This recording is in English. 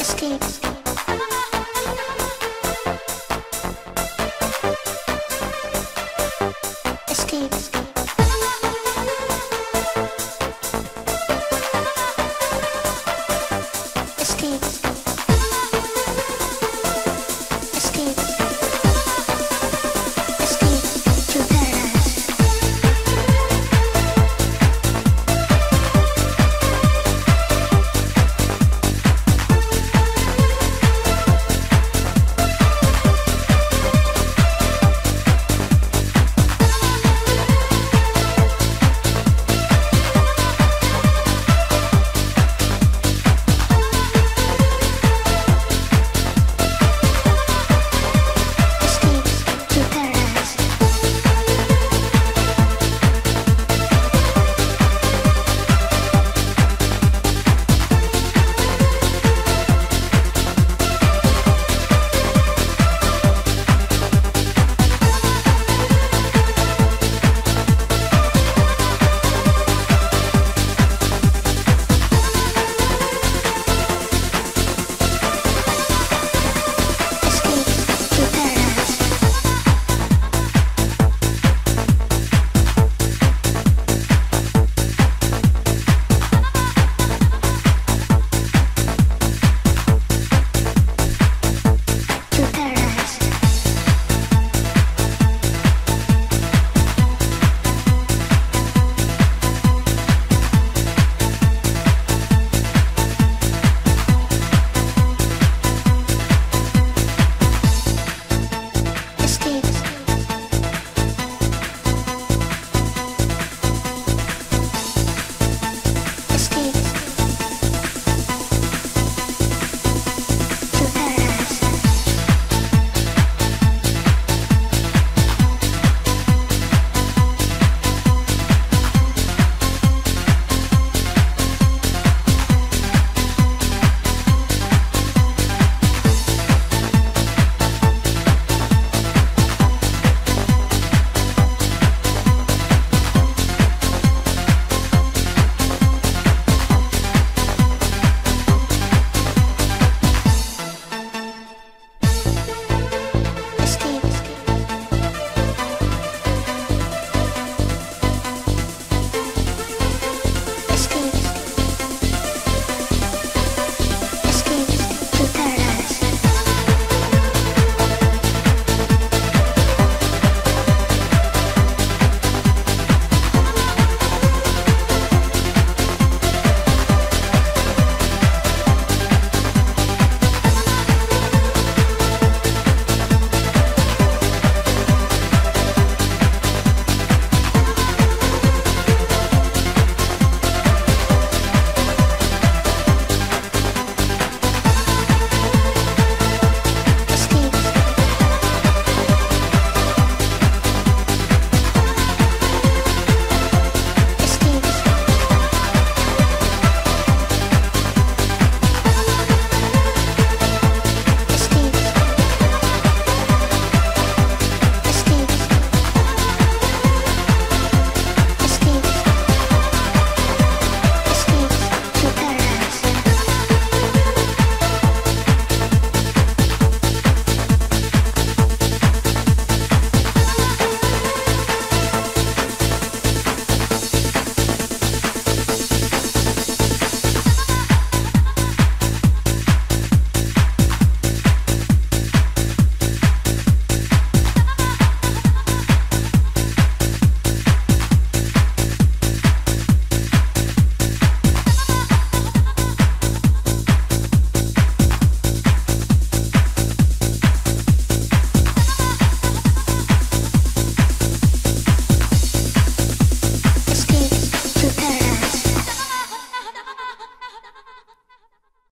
escape. escape.